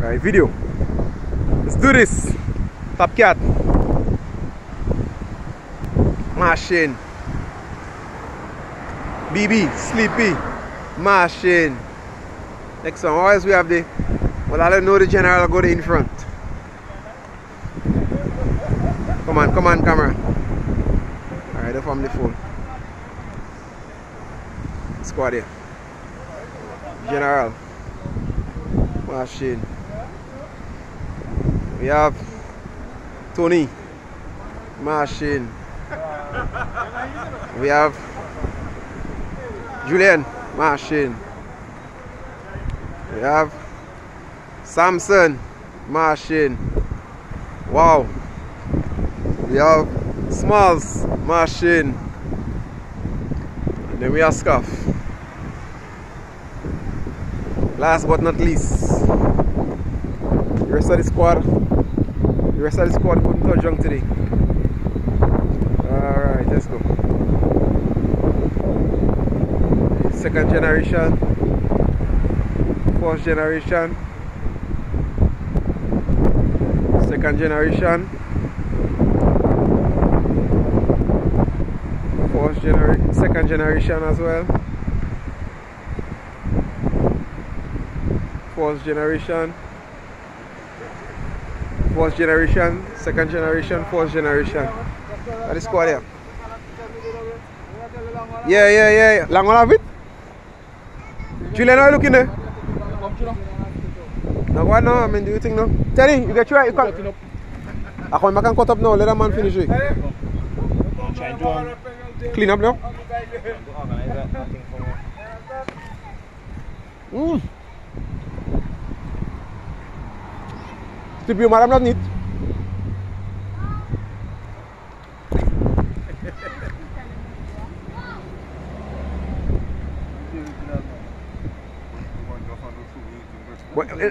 Alright, video. Let's do this. Top cat. Machine. BB, Sleepy. Machine. Next one, always we have the, Well, I don't know the general go in front. Come on, come on, camera. Alright, the family phone. Squad here. General. Machine. We have Tony. Machine. We have Julian. Machine. We have Samson. Machine. Wow. We have Smalls. Machine. And then we have Scuff. Last but not least, the rest of the squad, the rest of the squad couldn't touch junk today. Alright, let's go. Second generation, first generation, second generation, first generation, second generation as well. First generation, first generation, second generation, fourth generation. That is squad here. Yeah, yeah, yeah, yeah. Lang have it? Julian, are you looking there? No, why no? I mean, do you think no? Teddy, you get try. You can. I back and cut up now. Let that man finish it. Clean up now. Mm. Sleepy, madam not neat. But, eh,